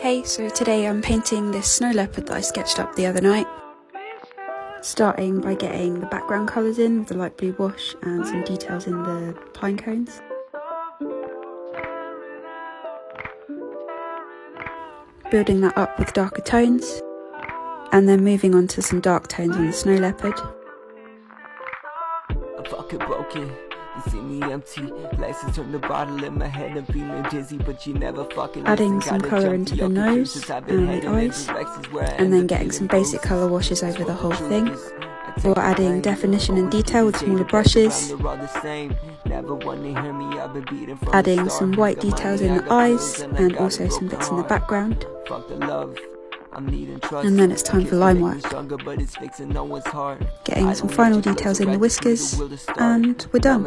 Hey, so today I'm painting this snow leopard that I sketched up the other night. Starting by getting the background colours in with the light blue wash and some details in the pine cones. Building that up with darker tones. And then moving on to some dark tones on the snow leopard. I'm fucking. You see me empty, glasses the bottle in my head. I'm feeling dizzy, but you never fucking Adding some colour into the nose and the eyes, and then getting some basic colour washes over the whole thing. Or adding definition and detail with smaller brushes. Adding some white details in the eyes and also some bits in the background. And then it's time for line work. Getting some final details in the whiskers, and we're done.